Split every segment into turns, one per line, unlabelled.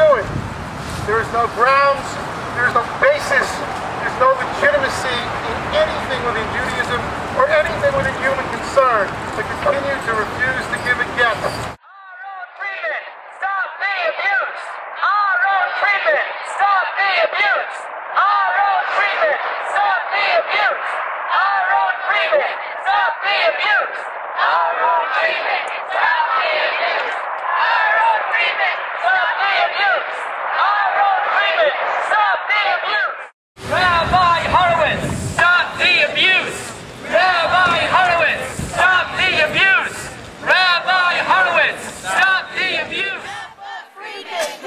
There is no grounds, there is no basis, there's no legitimacy in anything within Judaism or anything within human concern to continue to refuse to give a get.
treatment, stop the abuse. Our own treatment, stop the abuse. Our own treatment, stop the abuse. Our own treatment, stop the abuse. Our own treatment, stop the abuse. Our own treatment, stop the abuse. Our own treatment, stop the abuse. Rabbi Horowitz, stop the abuse. Rabbi Horowitz, stop the abuse. Rabbi Horowitz, stop the abuse.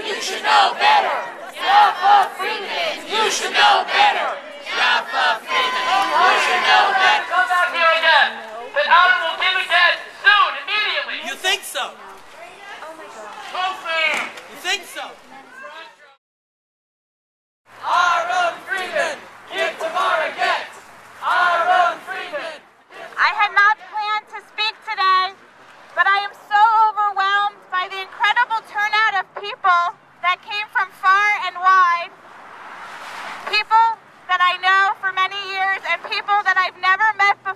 You should know better. Yaffa Friedman, you should know better. Yaffa Friedman, you should know better.
Come back here again. But Alan will give it dead soon, immediately.
You think so?
Oh, Open.
You think so?
Aharon Friedman, give tomorrow get. Aharon Friedman.
I had not planned to speak today, but I am so overwhelmed by the incredible turnout of people that came from far and wide. People that I know for many years and people that I've never met before.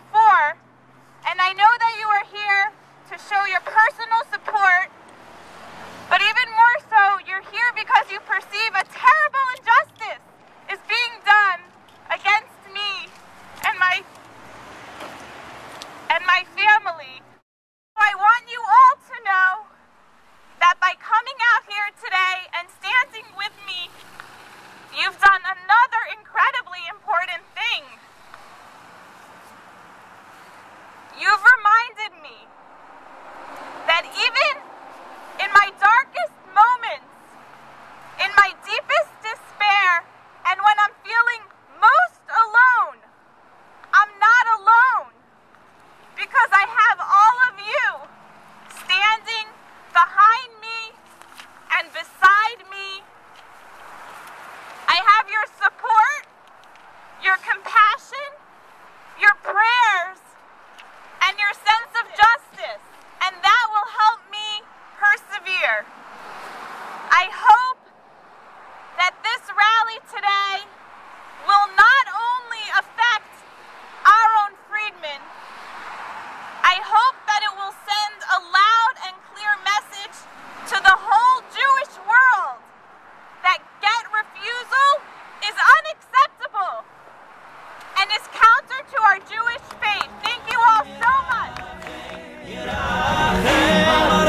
יר אַхער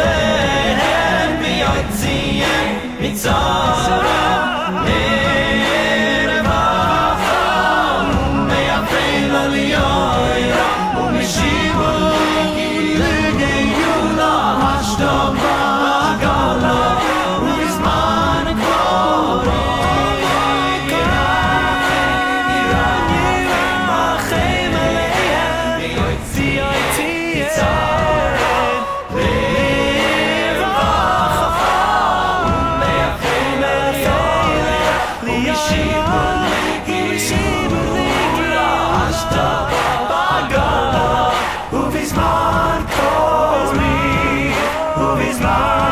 רעמ ביז is man,